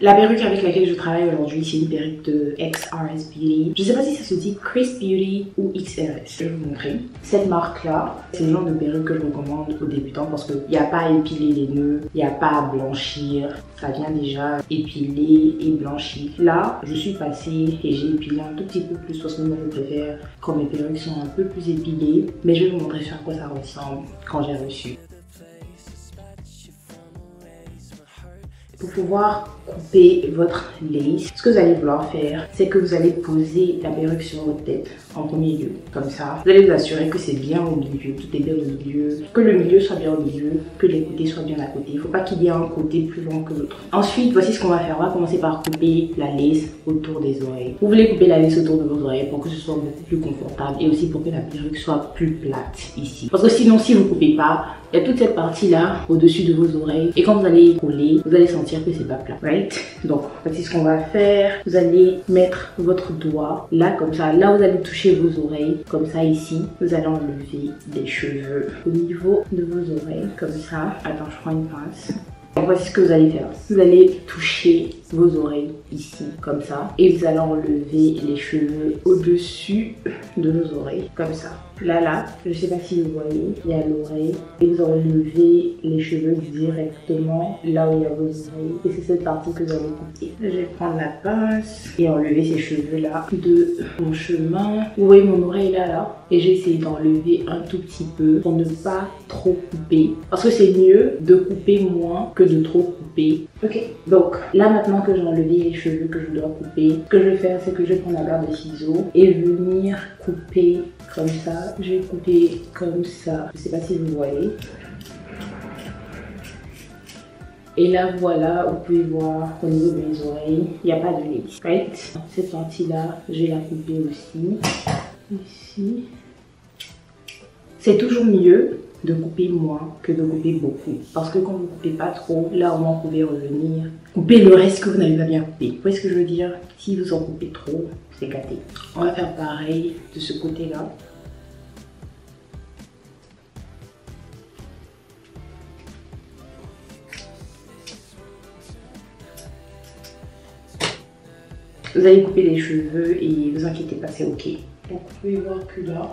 La perruque avec laquelle je travaille aujourd'hui, c'est une perruque de XRS Beauty. Je sais pas si ça se dit Chris Beauty ou XRS. Je vais vous montrer. Cette marque-là, c'est le genre de perruque que je recommande aux débutants parce qu'il n'y a pas à épiler les nœuds, il n'y a pas à blanchir. Ça vient déjà épiler et blanchir. Là, je suis passée et j'ai épilé un tout petit peu plus parce que moi je préfère quand mes perruques sont un peu plus épilées. Mais je vais vous montrer sur quoi ça ressemble quand j'ai reçu. Pour pouvoir couper votre lace, ce que vous allez vouloir faire, c'est que vous allez poser la perruque sur votre tête en premier lieu, comme ça. Vous allez vous assurer que c'est bien au milieu, tout est bien au milieu, que le milieu soit bien au milieu, que les côtés soient bien à côté. Il ne faut pas qu'il y ait un côté plus long que l'autre. Ensuite, voici ce qu'on va faire. On va commencer par couper la lace autour des oreilles. Vous voulez couper la lace autour de vos oreilles pour que ce soit beaucoup plus confortable et aussi pour que la perruque soit plus plate ici. Parce que sinon, si vous coupez pas, il y a toute cette partie là au-dessus de vos oreilles et quand vous allez coller, vous allez sentir que c'est pas plat, right? Donc voici ce qu'on va faire. Vous allez mettre votre doigt là comme ça. Là vous allez toucher vos oreilles comme ça ici. Vous allez enlever des cheveux au niveau de vos oreilles comme ça. Attends, je prends une pince. Voici ce que vous allez faire. Vous allez toucher vos oreilles ici, comme ça. Et vous allez enlever les cheveux au-dessus de vos oreilles, comme ça. Là, là, je sais pas si vous voyez, il y a l'oreille. Et vous enlevez les cheveux directement là où il y a vos oreilles. Et c'est cette partie que vous allez couper. Je vais prendre la pince et enlever ces cheveux-là de mon chemin. Vous voyez mon oreille? Là, là. Et j'ai essayé d'enlever un tout petit peu pour ne pas trop couper. Parce que c'est mieux de couper moins que de trop couper. Ok, donc là maintenant que j'ai enlevé les cheveux que je dois couper, ce que je vais faire c'est que je vais prendre la barre de ciseaux et venir couper comme ça. Je vais couper comme ça. Je sais pas si vous voyez. Et là, voilà, vous pouvez voir au niveau de mes oreilles, il n'y a pas de right? Cette partie-là, je vais la couper aussi. Ici. C'est toujours mieux de couper moins que de couper beaucoup. Parce que quand vous ne coupez pas trop, là au moins vous pouvez revenir. Couper le reste que vous n'avez pas bien coupé. Vous voyez ce que je veux dire? Si vous en coupez trop, c'est gâté. On va faire pareil de ce côté-là. Vous allez couper les cheveux et vous inquiétez pas, c'est ok. Donc vous pouvez voir que là,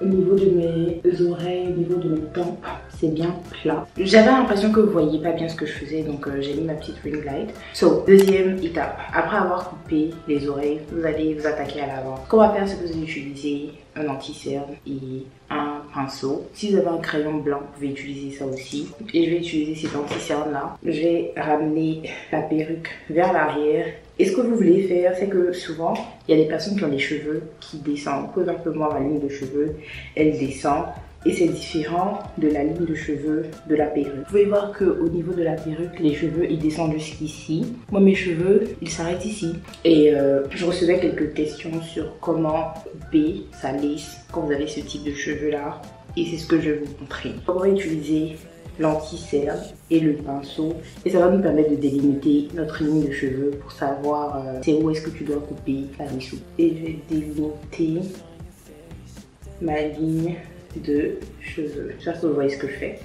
au niveau de mes oreilles, au niveau de mes tempes, c'est bien plat. J'avais l'impression que vous voyez pas bien ce que je faisais, donc euh, j'ai mis ma petite ring light. So, deuxième étape. Après avoir coupé les oreilles, vous allez vous attaquer à l'avant. Ce qu'on va faire, c'est que vous allez utiliser un anti-cerne et un Si vous avez un crayon blanc, vous pouvez utiliser ça aussi. Et je vais utiliser cet anti-cerne là. Je vais ramener la perruque vers l'arrière et ce que vous voulez faire, c'est que souvent, il y a des personnes qui ont des cheveux qui descendent. Vous un peu voir ma ligne de cheveux, elle descend. Et c'est différent de la ligne de cheveux de la perruque. Vous pouvez voir qu'au niveau de la perruque, les cheveux, ils descendent jusqu'ici. Moi, mes cheveux, ils s'arrêtent ici. Et euh, je recevais quelques questions sur comment couper sa lace quand vous avez ce type de cheveux-là. Et c'est ce que je vais vous montrer. On va utiliser l'anti-cerne et le pinceau et ça va nous permettre de délimiter notre ligne de cheveux pour savoir euh, c'est où est-ce que tu dois couper la dessous et je vais délimiter ma ligne de cheveux vous voyez ce que je fais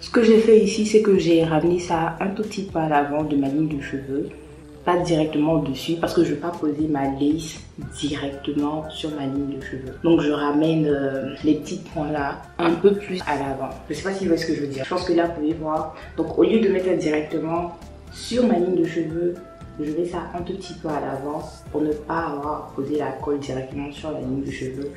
Ce que j'ai fait ici, c'est que j'ai ramené ça un tout petit peu à l'avant de ma ligne de cheveux pas directement dessus parce que je ne vais pas poser ma lace directement sur ma ligne de cheveux. Donc je ramène euh, les petits points là un peu plus à l'avant. Je sais pas si vous voyez ce que je veux dire. Je pense que là vous pouvez voir. Donc au lieu de mettre directement sur ma ligne de cheveux, je mets ça un tout petit peu à l'avant pour ne pas avoir posé la colle directement sur la ligne de cheveux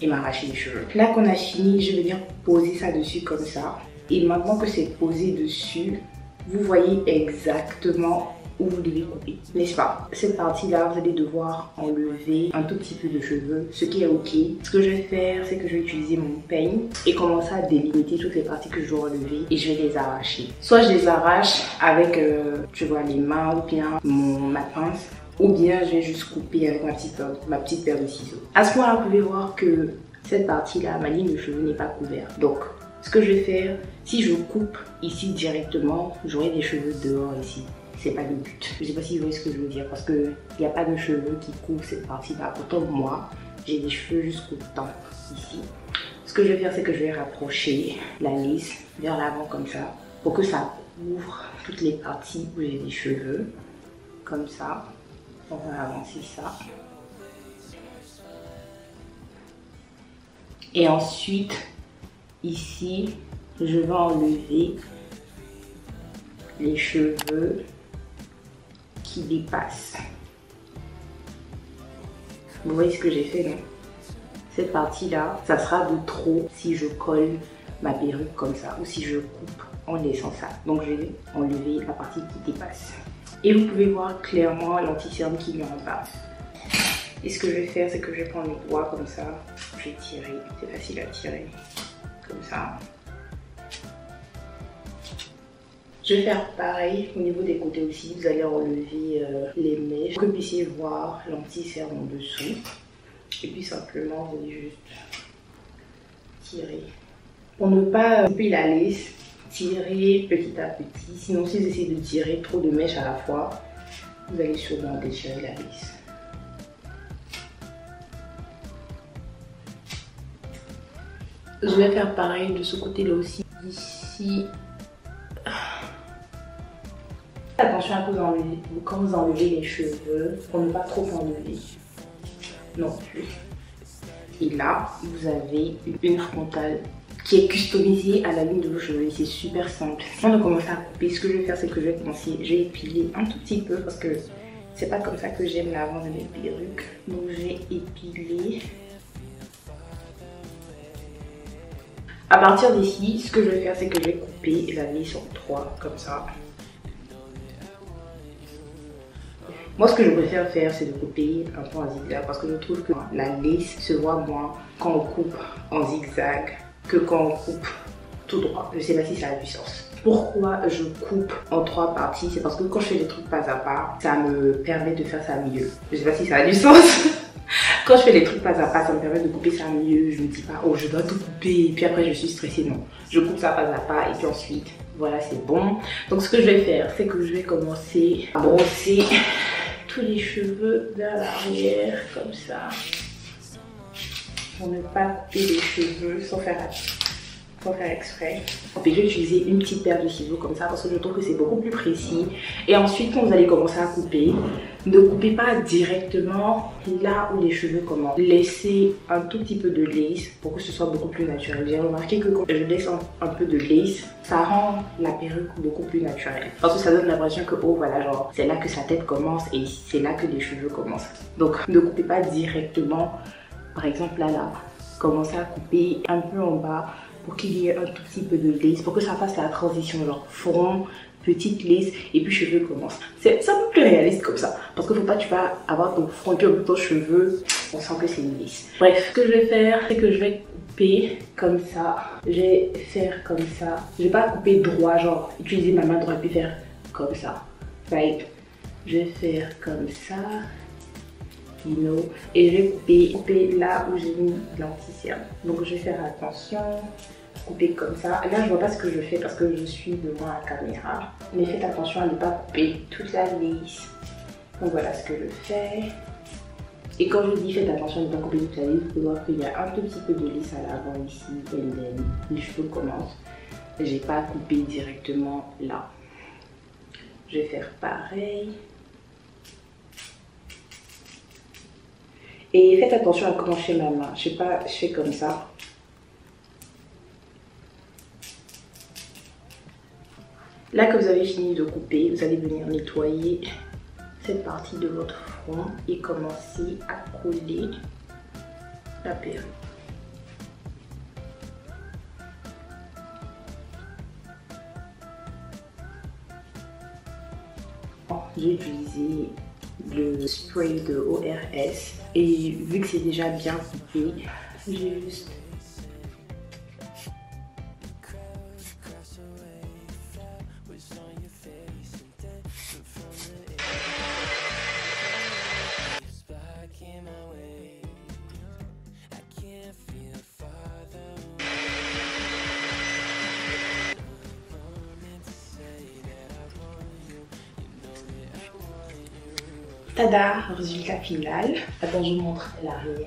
et m'arracher les cheveux. Là qu'on a fini, je vais venir poser ça dessus comme ça. Et maintenant que c'est posé dessus, vous voyez exactement vous devez couper, n'est-ce pas? Cette partie-là, vous allez devoir enlever un tout petit peu de cheveux, ce qui est ok. Ce que je vais faire, c'est que je vais utiliser mon peigne et commencer à délimiter toutes les parties que je dois enlever et je vais les arracher. Soit je les arrache avec, euh, tu vois, les mains ou bien ma pince ou bien je vais juste couper avec ma petite, ma petite paire de ciseaux. À ce moment-là, vous pouvez voir que cette partie-là, ma ligne de cheveux n'est pas couverte. Donc, ce que je vais faire, si je coupe ici directement, j'aurai des cheveux dehors ici c'est pas le but. Je sais pas si vous voyez ce que je veux dire parce qu'il n'y a pas de cheveux qui couvrent cette partie-là. Autant moi, j'ai des cheveux jusqu'au temps ici. Ce que je vais faire, c'est que je vais rapprocher la lisse vers l'avant comme ça pour que ça couvre toutes les parties où j'ai des cheveux. Comme ça. On va avancer ça. Et ensuite, ici, je vais enlever les cheveux qui dépassent. Vous voyez ce que j'ai fait, non Cette partie-là, ça sera de trop si je colle ma perruque comme ça ou si je coupe en laissant ça. Donc, je vais enlever la partie qui dépasse. Et vous pouvez voir clairement l'anticerne qui en bas. Et ce que je vais faire, c'est que je vais prendre mes doigts comme ça. Je vais tirer, c'est facile à tirer. Comme ça. Je vais faire pareil au niveau des côtés aussi. Vous allez enlever euh, les mèches que vous puissiez voir l'anti-cerne en dessous. Et puis simplement, vous allez juste tirer. Pour ne pas couper la laisse, tirez petit à petit. Sinon, si vous essayez de tirer trop de mèches à la fois, vous allez sûrement déchirer la laisse. Je vais faire pareil de ce côté-là aussi. Ici, attention à vous quand vous enlevez les cheveux, pour ne pas trop enlever non plus. Et là, vous avez une frontale qui est customisée à la ligne de vos cheveux. C'est super simple. Avant de commencer à couper, ce que je vais faire, c'est que je vais commencer, j'ai épilé un tout petit peu parce que c'est pas comme ça que j'aime l'avant de mes perruques. Donc j'ai épilé. À partir d'ici, ce que je vais faire, c'est que je vais couper la laisse en trois, comme ça. Moi, ce que je préfère faire, c'est de couper un peu en zigzag parce que je trouve que la laisse se voit moins quand on coupe en zigzag que quand on coupe tout droit. Je sais pas si ça a du sens. Pourquoi je coupe en trois parties? C'est parce que quand je fais des trucs pas à pas, ça me permet de faire ça mieux. Je sais pas si ça a du sens. quand je fais des trucs pas à pas, ça me permet de couper ça mieux. Je me dis pas, oh, je dois tout couper. Puis après, je suis stressée. Non. Je coupe ça pas à pas. Et puis ensuite, voilà, c'est bon. Donc, ce que je vais faire, c'est que je vais commencer à brosser tous les cheveux vers l'arrière, comme ça. Pour ne pas couper les cheveux sans faire pour faire exprès. je vais utiliser une petite paire de ciseaux comme ça parce que je trouve que c'est beaucoup plus précis. Et ensuite, quand vous allez commencer à couper, ne coupez pas directement là où les cheveux commencent. Laissez un tout petit peu de lace pour que ce soit beaucoup plus naturel. J'ai remarqué que quand je laisse un, peu de lace, ça rend la perruque beaucoup plus naturelle. Parce que ça donne l'impression que, oh voilà, genre, c'est là que sa tête commence et c'est là que les cheveux commencent. Donc, ne coupez pas directement. Par exemple, là, là, commencez à couper un peu en bas pour qu'il y ait un tout petit peu de lace, pour que ça fasse la transition, genre front, petite lace et puis cheveux commencent. C'est un peu plus réaliste comme ça, parce que faut pas tu vas avoir ton front et ton cheveux, on sent que c'est une lace. Bref, ce que je vais faire, c'est que je vais couper comme ça, je vais faire comme ça, je vais pas couper droit, genre utiliser ma main droite puis faire comme ça. Right. Je vais faire comme ça, you know, et je vais couper, là où j'ai mis l'anticerne. Donc je vais faire attention couper comme ça. Là, je vois pas ce que je fais parce que je suis devant la caméra. Mais faites attention à ne pas couper toute la lisse. Donc voilà ce que je fais. Et quand je dis faites attention à ne pas couper toute la lisse, vous pouvez voir qu'il y a un tout petit peu de lisse à l'avant ici. Et les cheveux commencent. J'ai pas coupé directement là. Je vais faire pareil. Et faites attention à comment je fais ma main. Je sais pas, je fais comme ça. Là que vous avez fini de couper, vous allez venir nettoyer cette partie de votre front et commencer à coller la perruque. J'ai utilisé le spray de ORS et vu que c'est déjà bien coupé, j'ai juste Tada, résultat final. Attends, je vous montre l'arrière.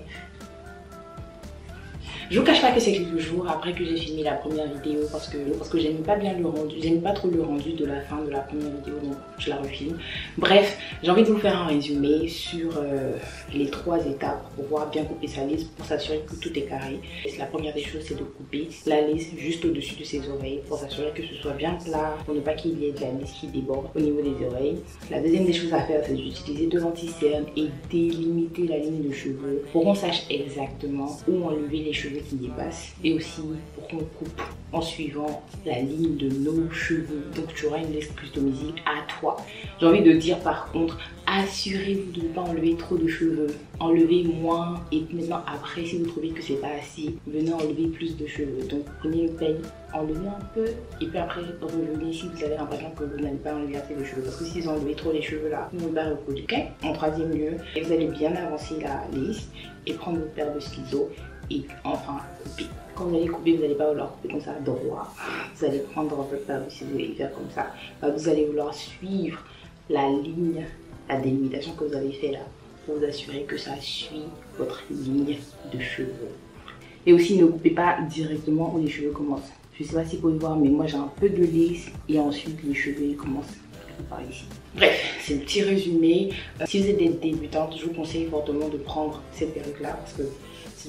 Je vous cache pas que c'est quelques jours après que j'ai filmé la première vidéo parce que, parce que j'aime pas bien le rendu, j'aime pas trop le rendu de la fin de la première vidéo donc je la refilme. Bref, j'ai envie de vous faire un résumé sur euh, les trois étapes pour pouvoir bien couper sa lisse pour s'assurer que tout est carré. La première des choses c'est de couper la lisse juste au-dessus de ses oreilles pour s'assurer que ce soit bien plat pour ne pas qu'il y ait de la lisse qui déborde au niveau des oreilles. La deuxième des choses à faire c'est d'utiliser de l'anti-cerne et délimiter la ligne de cheveux pour qu'on sache exactement où enlever les cheveux qui dépassent et aussi pour qu'on coupe en suivant la ligne de nos cheveux. Donc tu auras une liste customisée à toi. J'ai envie de dire par contre, assurez-vous de ne pas enlever trop de cheveux. Enlevez moins et maintenant après si vous trouvez que c'est pas assez, venez enlever plus de cheveux. Donc prenez le peigne, enlevez un peu et puis après revenez si vous avez l'impression que vous n'avez pas enlevé assez de cheveux. Parce que si vous enlevez trop les cheveux là, vous ne pas. Ok? En troisième lieu, vous allez bien avancer la liste et prendre votre paire de ciseaux et enfin couper. Quand vous allez couper, vous n'allez pas vouloir couper comme ça droit. Vous allez prendre votre paire de ciseaux et faire comme ça. Vous allez vouloir suivre la ligne, la délimitation que vous avez fait là pour vous assurer que ça suit votre ligne de cheveux. Et aussi, ne coupez pas directement où les cheveux commencent. Je ne sais pas si vous pouvez voir, mais moi j'ai un peu de lisse et ensuite les cheveux commencent par ici. Bref, c'est un petit résumé. Euh, si vous êtes des débutantes, je vous conseille fortement de prendre cette perruque-là parce que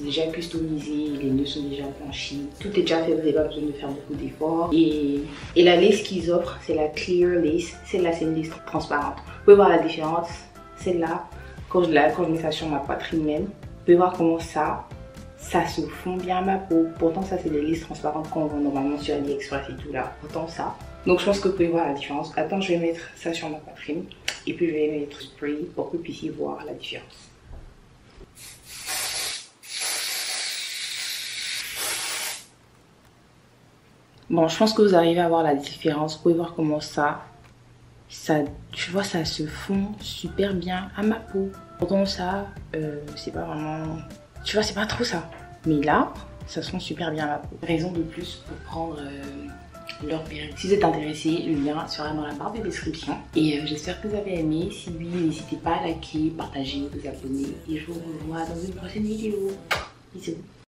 déjà customisé, les nœuds sont déjà blanchis, tout est déjà fait, vous n'avez pas besoin de faire beaucoup d'efforts. Et, la lace qu'ils offrent, c'est la Clear Lace. Celle-là, c'est une lace transparente. Vous pouvez voir la différence. Celle-là, quand je, la, mets ça sur ma poitrine même, vous pouvez voir comment ça, ça se fond bien à ma peau. Pourtant, ça, c'est des listes transparentes qu'on vend normalement sur AliExpress et tout là. Pourtant, ça. Donc, je pense que vous pouvez voir la différence. Attends, je vais mettre ça sur ma poitrine. Et puis, je vais mettre spray pour que vous puissiez voir la différence. Bon, je pense que vous arrivez à voir la différence. Vous pouvez voir comment ça, ça, tu vois, ça se fond super bien à ma peau. Pourtant, ça, euh, c'est pas vraiment, tu vois, c'est pas trop ça. Mais là, ça se fond super bien à ma peau. Raison de plus pour prendre euh, leur perruque. Si vous êtes intéressé, le lien sera dans la barre de description. Et euh, j'espère que vous avez aimé. Si oui, n'hésitez pas à liker, partager, vous abonner. Et je vous revois dans une prochaine vidéo. Bisous.